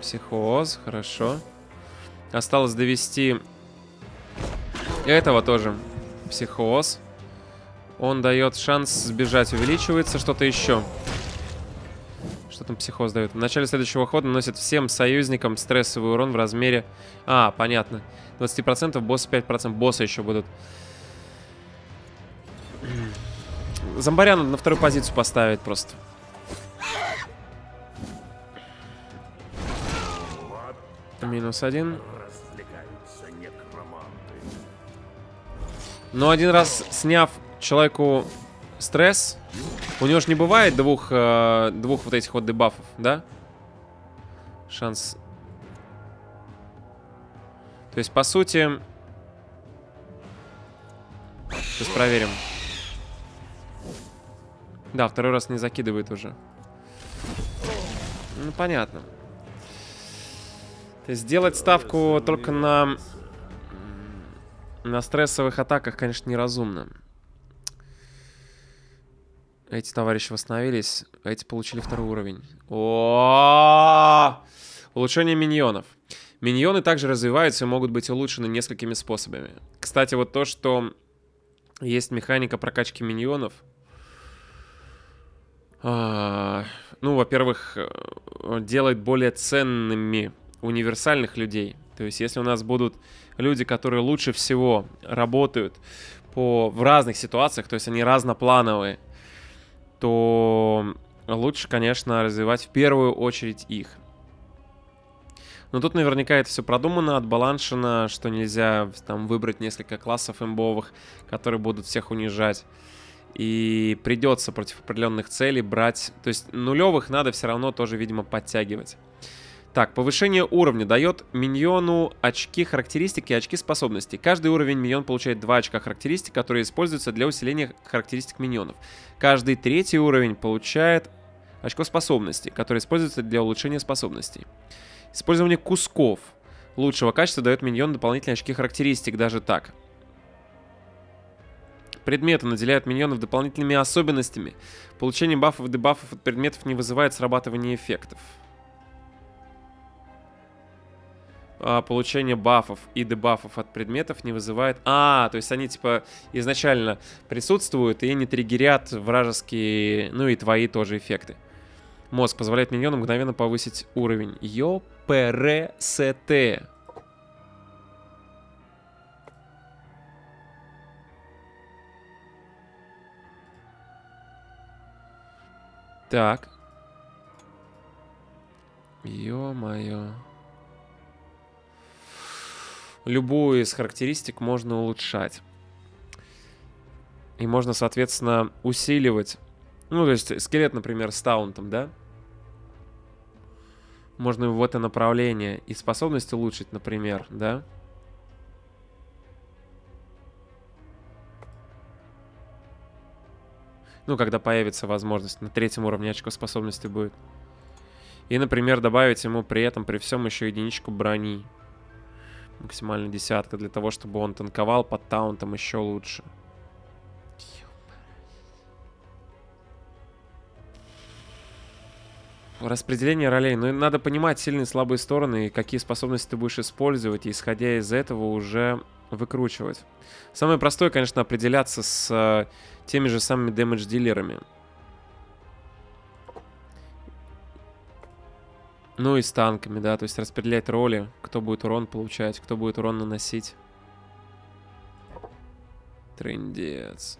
Психоз, хорошо. Осталось довести этого тоже. Психоз. Он дает шанс сбежать, увеличивается. Что-то еще. Там психоз дает? В начале следующего хода наносит всем союзникам стрессовый урон в размере... А, понятно. 20%, босс 5%. Босса еще будут. Зомбаря надо на вторую позицию поставить просто. Минус один. Но один раз сняв человеку стресс. У него же не бывает двух, э, двух вот этих вот дебафов, да? Шанс... То есть, по сути... Сейчас проверим. Да, второй раз не закидывает уже. Ну, понятно. То есть сделать ставку только на... На стрессовых атаках, конечно, неразумно. Эти товарищи восстановились, эти получили второй уровень. О, Улучшение миньонов. Миньоны также развиваются и могут быть улучшены несколькими способами. Кстати, вот то, что есть механика прокачки миньонов. А, ну, во-первых, э, делает более ценными универсальных людей. То есть, если у нас будут люди, которые лучше всего работают по, в разных ситуациях, то есть они разноплановые, то лучше, конечно, развивать в первую очередь их. Но тут наверняка это все продумано, отбаланшено, что нельзя там выбрать несколько классов имбовых, которые будут всех унижать. И придется против определенных целей брать... То есть нулевых надо все равно тоже, видимо, подтягивать. Так, повышение уровня дает миньону очки характеристик и очки способностей. Каждый уровень миньон получает 2 очка характеристик, которые используются для усиления характеристик миньонов. Каждый третий уровень получает очко способностей, которое используется для улучшения способностей. Использование кусков лучшего качества дает миньон дополнительные очки характеристик, даже так. Предметы наделяют миньонов дополнительными особенностями. Получение бафов и дебафов от предметов не вызывает срабатывания эффектов. А, получение бафов и дебафов от предметов не вызывает... А, то есть они, типа, изначально присутствуют и не триггерят вражеские, ну и твои тоже эффекты. Мозг позволяет миньону мгновенно повысить уровень. Йо-ПР-СТ. Так. Ё-моё любую из характеристик можно улучшать. И можно, соответственно, усиливать. Ну, то есть скелет, например, с таунтом, да? Можно его в это направление и способность улучшить, например, да? Ну, когда появится возможность. На третьем уровне очко способности будет. И, например, добавить ему при этом, при всем еще единичку брони максимально десятка, для того, чтобы он танковал под таунтом еще лучше. Распределение ролей. Ну, надо понимать сильные и слабые стороны, и какие способности ты будешь использовать, и исходя из этого уже выкручивать. Самое простое, конечно, определяться с э, теми же самыми дэмэдж-дилерами. Ну и с танками, да, то есть распределять роли, кто будет урон получать, кто будет урон наносить. Трендец.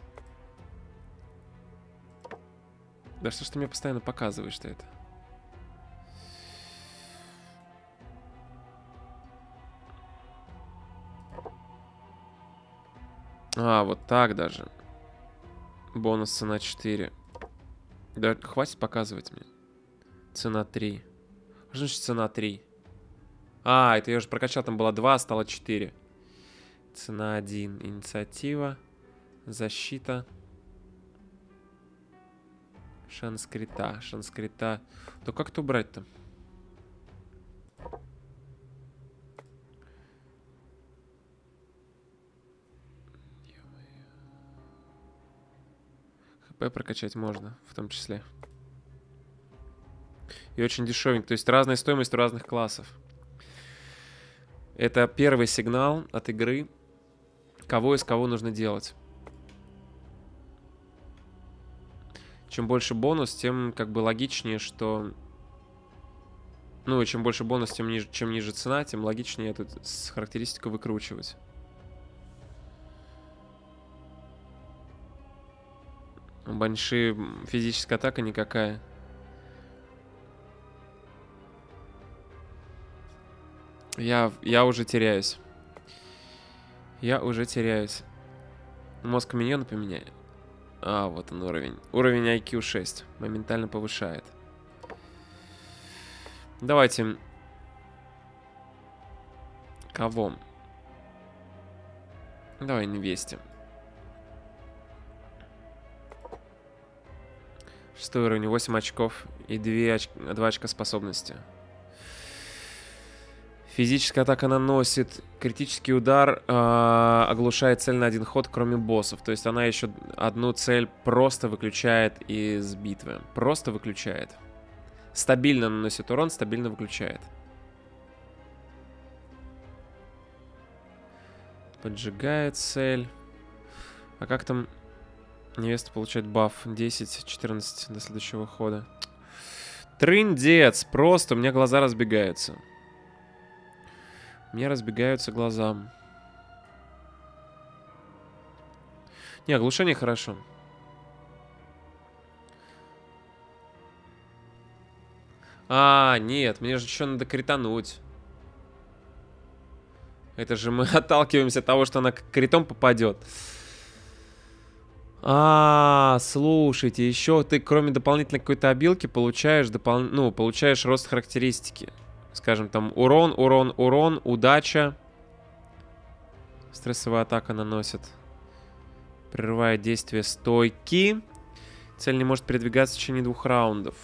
Да что ж ты мне постоянно показываешь что это? А, вот так даже. Бонус цена 4. Да хватит показывать мне. Цена 3. Что значит цена 3? А, это я уже прокачал, там была 2, стало 4. Цена 1. Инициатива. Защита. Шанс крита. Шанс крита. То как это убрать-то? ХП прокачать можно, в том числе. И очень дешевенько. То есть разная стоимость у разных классов. Это первый сигнал от игры, кого из кого нужно делать. Чем больше бонус, тем как бы логичнее, что... Ну, и чем больше бонус, тем ниже, чем ниже цена, тем логичнее эту характеристику выкручивать. Банши физическая атака никакая. Я, я уже теряюсь. Я уже теряюсь. Мозг миньона поменяй. А, вот он уровень. Уровень IQ 6. Моментально повышает. Давайте. Кого? Давай инвестим. Шестой уровень, 8 очков и 2, оч... 2 очка способности. Физическая атака наносит критический удар, э, оглушает цель на один ход, кроме боссов. То есть она еще одну цель просто выключает из битвы. Просто выключает. Стабильно наносит урон, стабильно выключает. Поджигает цель. А как там невеста получает баф? 10, 14 до следующего хода. Трындец! Просто у меня глаза разбегаются. Мне разбегаются глаза. Не, оглушение хорошо. А, нет, мне же еще надо критануть. Это же мы отталкиваемся от того, что она критом попадет. А, слушайте, еще ты кроме дополнительной какой-то обилки получаешь, допол... ну, получаешь рост характеристики. Скажем, там урон, урон, урон, удача. Стрессовая атака наносит. Прерывает действие стойки. Цель не может передвигаться в течение двух раундов.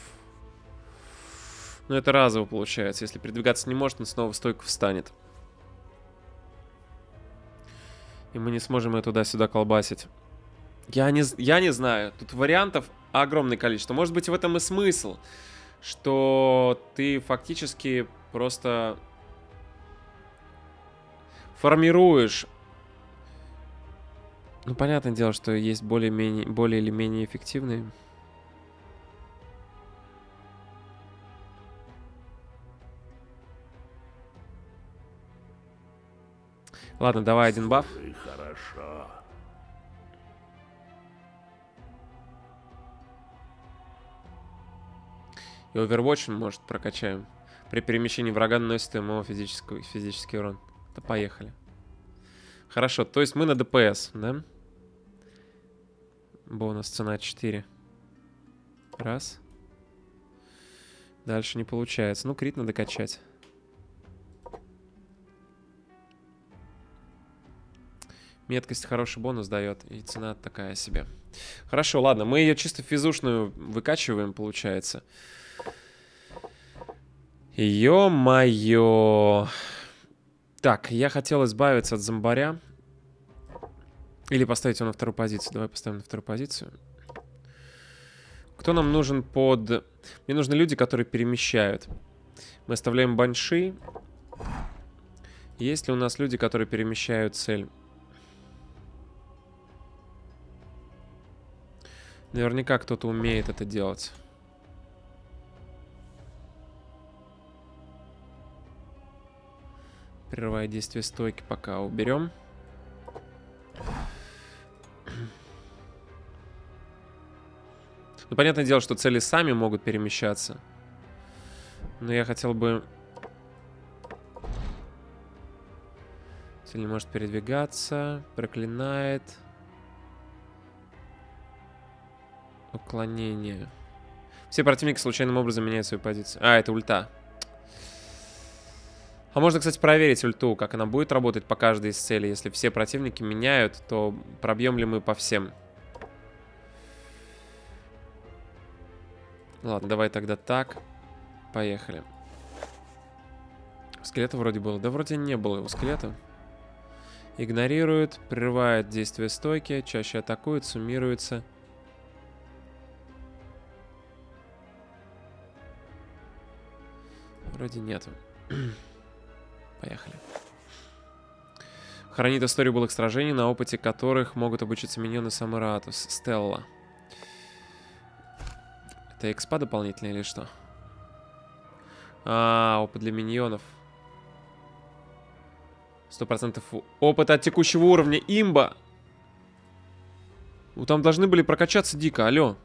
Ну, это разово получается. Если передвигаться не может, он снова в стойку встанет. И мы не сможем ее туда-сюда колбасить. Я не, я не знаю. Тут вариантов огромное количество. Может быть, в этом и смысл. Что ты фактически просто формируешь... Ну, понятное дело, что есть более-менее, более или менее эффективные. Ладно, давай один баф. Хорошо. И Overwatch, может, прокачаем. При перемещении врага наносит ему физический, физический урон. Да поехали. Хорошо, то есть мы на ДПС, да? Бонус цена 4. Раз. Дальше не получается. Ну, крит надо качать. Меткость хороший бонус дает, и цена такая себе. Хорошо, ладно, мы ее чисто физушную выкачиваем, получается. Ё-моё. Так, я хотел избавиться от зомбаря. Или поставить его на вторую позицию. Давай поставим на вторую позицию. Кто нам нужен под... Мне нужны люди, которые перемещают. Мы оставляем банши. Есть ли у нас люди, которые перемещают цель? Наверняка кто-то умеет это делать. Прерывая действие стойки, пока уберем. Ну, понятное дело, что цели сами могут перемещаться. Но я хотел бы... Цель не может передвигаться. Проклинает. Уклонение. Все противники случайным образом меняют свою позицию. А, это ульта. А можно, кстати, проверить ульту, как она будет работать по каждой из целей. Если все противники меняют, то пробьем ли мы по всем. Ладно, давай тогда так. Поехали. Скелета вроде было. Да вроде не было у скелета. Игнорирует, прерывает действие стойки, чаще атакует, суммируется. Вроде нету. Поехали. Хранит историю былых сражений, на опыте которых могут обучиться миньоны Самаратус. Стелла. Это экспа дополнительная или что? А, опыт для миньонов. Сто процентов опыта от текущего уровня. Имба! Ну, там должны были прокачаться дико, алло.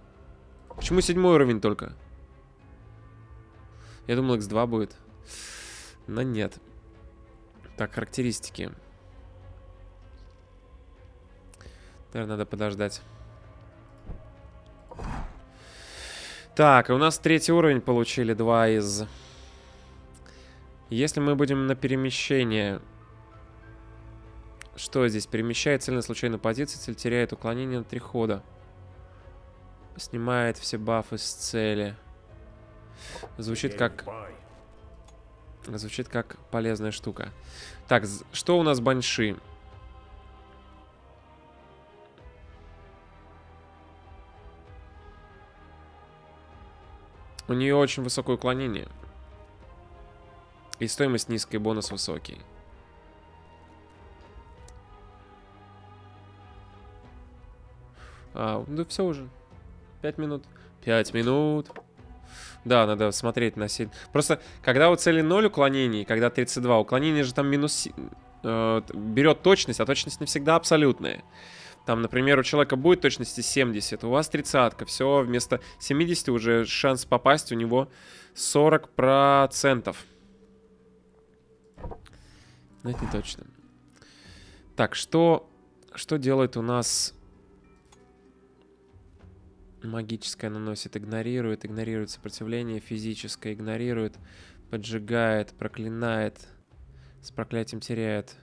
Почему седьмой уровень только? Я думал, x2 будет. Но нет. Так, Так, и у нас третий уровень получили, два из... Если мы будем на перемещение... Что здесь? Перемещает цель на случайную позицию, цель теряет уклонение на три хода. Снимает все бафы с цели. Звучит как... Звучит как полезная штука. Так, что у нас банши? У нее очень высокое уклонение. И стоимость низкая, бонус высокий. А, да все уже. Пять минут. Пять минут. Да, надо смотреть на силь. Просто, когда у цели 0 уклонений, когда 32, уклонение же там минус... Э, берет точность, а точность не всегда абсолютная. Там, например, у человека будет точности 70, у вас 30, все, вместо 70 уже шанс попасть у него 40%. Но это не точно. Так, что, что делает у нас Магическое наносит, игнорирует, игнорирует сопротивление, физическое игнорирует, поджигает, проклинает, с проклятием теряет.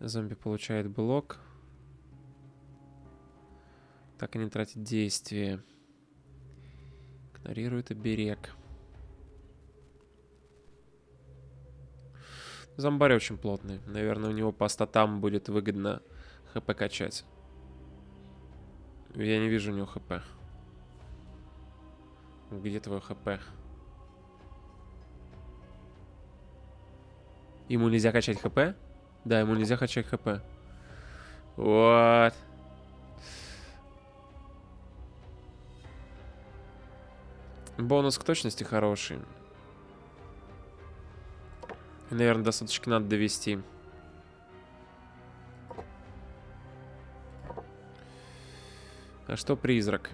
Зомби получает блок. Так и не тратит действие. Игнорирует оберег. Зомбарь очень плотный. Наверное, у него по статам будет выгодно хп качать. Я не вижу у него хп. Где твое хп? Ему нельзя качать хп? Да, ему нельзя качать хп. Вот. Бонус к точности хороший. Наверное, до суточки надо довести. А что призрак?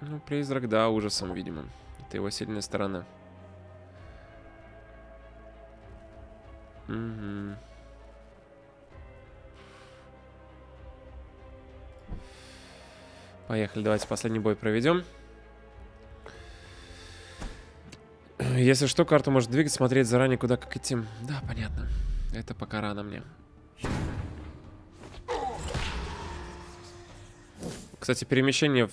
Ну, призрак, да, ужасом, видимо. Это его сильная сторона. Угу. Поехали, давайте последний бой проведем. Если что, карту может двигать, смотреть заранее, куда как идти. Да, понятно. Это пока рано мне. Кстати, перемещение... В...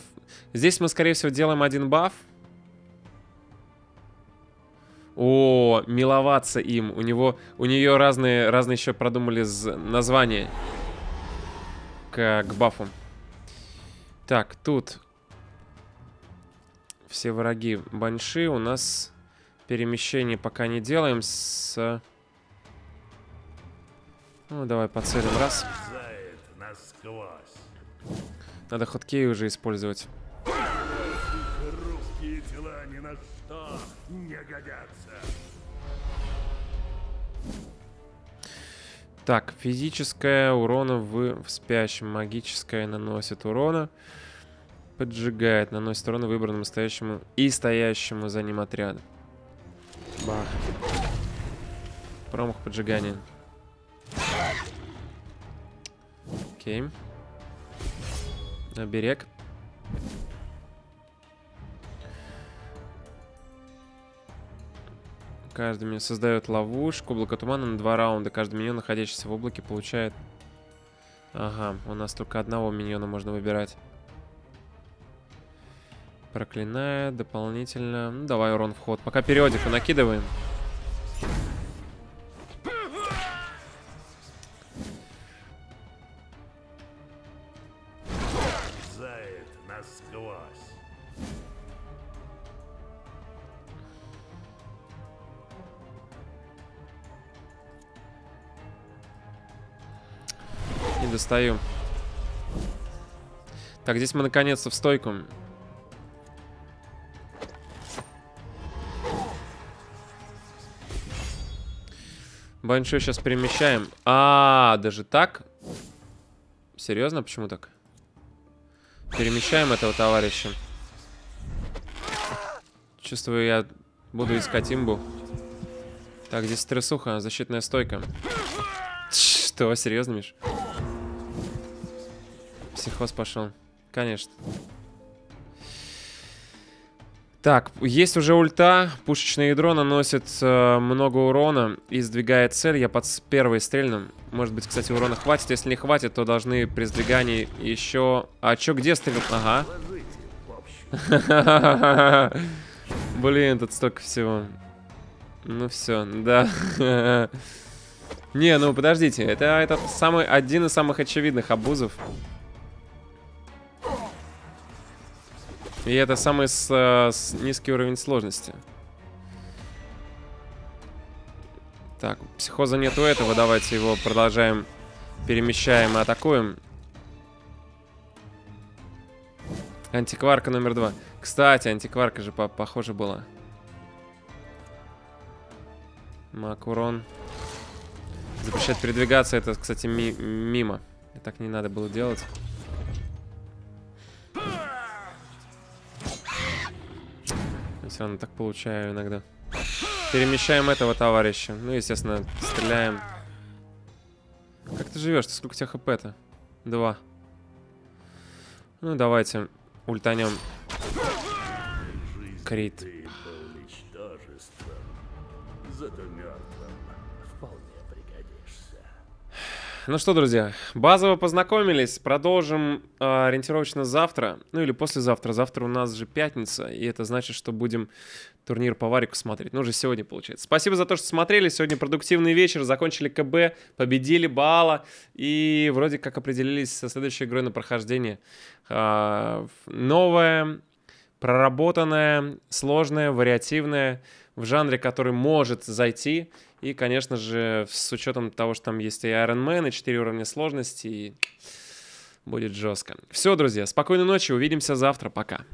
Здесь мы, скорее всего, делаем один баф. О, миловаться им. У него, у нее разные, разные еще продумали названия к, к бафу. Так, тут все враги банши. У нас перемещение пока не делаем с... Ну, давай поцелим раз. Надо хоткей уже использовать. Русские тела ни на что не годятся. Так, физическое урона в, в спящем, магическое наносит урона, поджигает, наносит урона выбранному стоящему и стоящему за ним отряду. Бах. Промах поджигания. Окей. Оберег. Каждый миньон создает ловушку. Облако тумана на два раунда. Каждый миньон, находящийся в облаке, получает... Ага, у нас только одного миньона можно выбирать. Проклинает дополнительно. Ну, давай урон вход. Пока периодику накидываем. Достаю. Так, здесь мы наконец-то в стойку. Баншо сейчас перемещаем. А, даже так? Серьезно? Почему так? Перемещаем этого товарища. Чувствую, я буду искать имбу. Так, здесь стрессуха, защитная стойка. что, серьезно, Миш? Психоз пошел. Конечно. Так, есть уже ульта, пушечное ядро наносит э, много урона и сдвигает цель. Я под первой стрельну. Может быть, кстати, урона хватит. Если не хватит, то должны при сдвигании еще... А чё, где стрелять? Ага. Блин, тут столько всего. Ну все, да. Не, ну подождите, это, это самый, один из самых очевидных абузов. И это самый с, с низкий уровень сложности. Так, психоза нету этого, давайте его продолжаем, перемещаем и атакуем. Антикварка номер два. Кстати, антикварка же по похоже была. Макурон. Запрещать передвигаться, это, кстати, ми мимо. Так не надо было делать. Все равно так получаю иногда. Перемещаем этого товарища. Ну, естественно, стреляем. Как ты живешь? Сколько у тебя хп-то? Два. Ну, давайте ультанем. Крит. Ну что, друзья, базово познакомились. Продолжим э, ориентировочно завтра. Ну или послезавтра. Завтра у нас же пятница. И это значит, что будем турнир по варику смотреть. Ну уже сегодня получается. Спасибо за то, что смотрели. Сегодня продуктивный вечер. Закончили КБ, победили Баала. И вроде как определились со следующей игрой на прохождение. Э, новая, проработанная, сложная, вариативная. В жанре, который может зайти. И, конечно же, с учетом того, что там есть и Iron Man, и 4 уровня сложности, и будет жестко. Все, друзья, спокойной ночи, увидимся завтра, пока.